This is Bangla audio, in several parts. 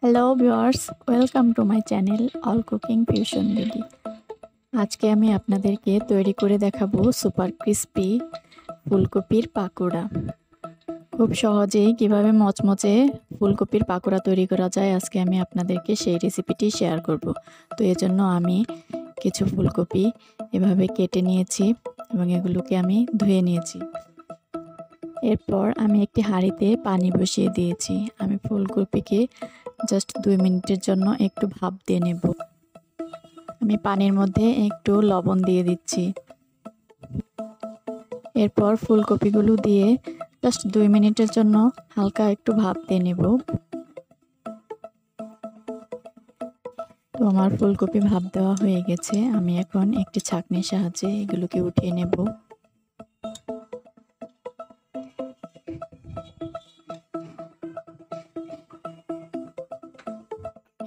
Hello viewers welcome to my channel all cooking fusion দিদি আজকে আমি আপনাদেরকে তৈরি করে দেখাবো সুপার ক্রিস্পি ফুলকপির পাকোড়া। খুব সহজেই কীভাবে মচমচে ফুলকপির পাকোড়া তৈরি করা যায় আজকে আমি আপনাদেরকে সেই রেসিপিটি শেয়ার করব। তো এজন্য আমি কিছু ফুলকপি এভাবে কেটে নিয়েছি এবং এগুলোকে আমি ধুয়ে নিয়েছি। এরপর আমি একটি হাঁড়িতে পানি বসিয়ে দিয়েছি। আমি ফুলকপিকে জাস্ট দুই মিনিটের জন্য একটু ভাপ দিয়ে নেব। আমি পানির মধ্যে একটু লবণ দিয়ে দিচ্ছি। এরপর ফুলকপিগুলো দিয়ে জাস্ট দুই মিনিটের জন্য হালকা একটু ভাপ দিয়ে নেব। তো আমার ফুলকপি ভাপ দেওয়া হয়ে গেছে। আমি এখন একটি ছাঁকনির সাহায্যে এগুলোকে উঠিয়ে নেব।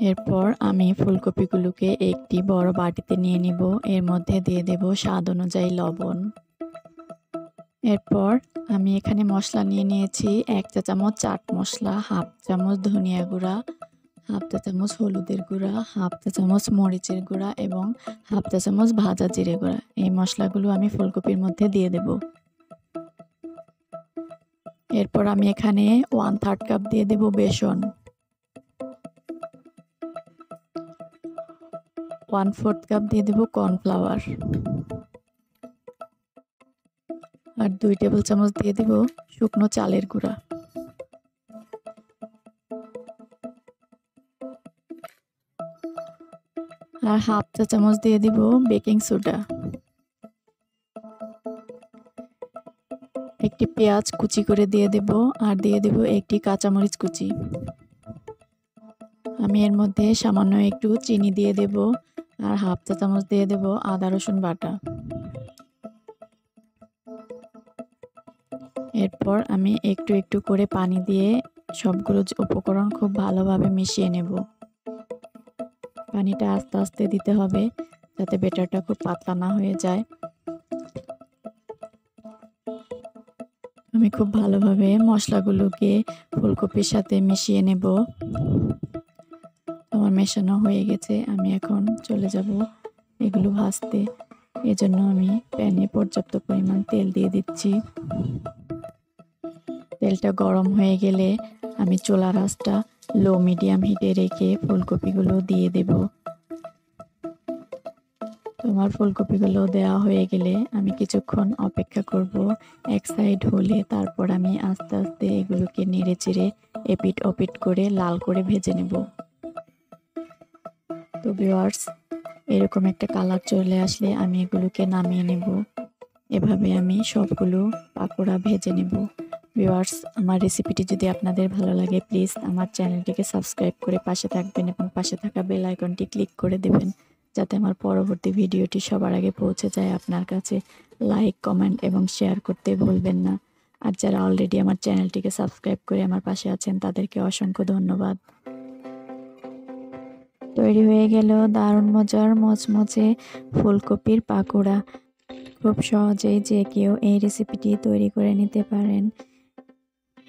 এরপর আমি ফুলকপিগুলোকে একটি বড় বাটিতে নিয়ে নিব। এর মধ্যে দিয়ে দেব স্বাদ অনুযায়ী লবণ। এরপর আমি এখানে মশলা নিয়ে নিয়েছি এক চা চামচ চাট মশলা, হাফ চামচ ধনিয়া গুঁড়া, হাফ চা চামচ হলুদের গুঁড়া, হাফ চা চামচ মরিচের গুঁড়া এবং হাফ চা চামচ ভাজা জিরে গুঁড়া। এই মশলাগুলো আমি ফুলকপির মধ্যে দিয়ে দেব। এরপর আমি এখানে ওয়ান থার্ড কাপ দিয়ে দেব বেসন। ওয়ান ফোর্থ কাপ দিয়ে দেবো কর্নফ্লাওয়ার আর দুই টেবিল চামচ দিয়ে দেব শুকনো চালের গুঁড়া। আর হাফ চা চামচ দিয়ে দিব বেকিং সোডা একটি পেঁয়াজ কুচি করে দিয়ে দেব আর দিয়ে দেব একটি কাঁচামরিচ কুচি। আমি এর মধ্যে সামান্য একটু চিনি দিয়ে দেব আর হাফ চা চামচ দিয়ে দেব আদা রসুন বাটা। এরপর আমি একটু একটু করে পানি দিয়ে সবগুলো উপকরণ খুব ভালোভাবে মিশিয়ে নেব। পানিটা আস্তে আস্তে দিতে হবে যাতে বেটারটা খুব পাতলা না হয়ে যায়। আমি খুব ভালোভাবে মশলাগুলোকে ফুলকপির সাথে মিশিয়ে নেব। আমার মেশানো হয়ে গেছে, আমি এখন চলে যাব এগুলো ভাজতে। এজন্য আমি প্যানে পর্যাপ্ত পরিমাণ তেল দিয়ে দিচ্ছি। তেলটা গরম হয়ে গেলে আমি চোলা রাসটা লো মিডিয়াম হিটে রেখে ফুলকপিগুলো দিয়ে দেব। তোমার ফুলকপিগুলো দেওয়া হয়ে গেলে আমি কিছুক্ষণ অপেক্ষা করব এক সাইড হলে, তারপর আমি আস্তে আস্তে এগুলোকে নেড়ে চেড়ে এপিট ওপিট করে লাল করে ভেজে নেব। তো ভিওয়ার্স এরকম একটা কালার চলে আসলে আমি এগুলোকে নামিয়ে নেব। এভাবে আমি সবগুলো পাকোড়া ভেজে নেব। ভিওয়ার্স আমার রেসিপিটি যদি আপনাদের ভালো লাগে প্লিজ আমার চ্যানেলটিকে সাবস্ক্রাইব করে পাশে থাকবেন এবং পাশে থাকা বেল আইকনটি ক্লিক করে দেবেন, যাতে আমার পরবর্তী ভিডিওটি সবার আগে পৌঁছে যায় আপনার কাছে। লাইক কমেন্ট এবং শেয়ার করতে ভুলবেন না। আর যারা অলরেডি আমার চ্যানেলটিকে সাবস্ক্রাইব করে আমার পাশে আছেন, তাদেরকে অসংখ্য ধন্যবাদ। তৈরি হয়ে গেল দারুণ মজার মচমচে ফুলকপির পাকোড়া। খুব সহজেই যে কেউ এই রেসিপিটি তৈরি করে নিতে পারেন।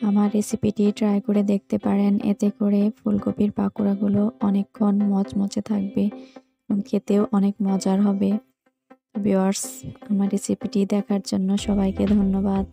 আমার রেসিপিটি ট্রাই করে দেখতে পারেন, এতে করে ফুলকপির পাকোড়াগুলো অনেকক্ষণ মচমচে থাকবে এবং খেতেও অনেক মজার হবে। ভিওয়ার্স আমার রেসিপিটি দেখার জন্য সবাইকে ধন্যবাদ।